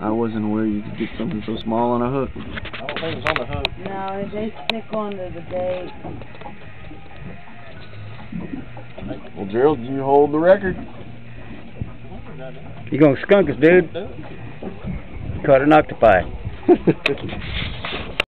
I wasn't aware you could get something so small on a hook. I don't think it's on the hook. No, they stick onto the bait. Well, Gerald, you hold the record. You gonna skunk us, dude? Caught an octopi.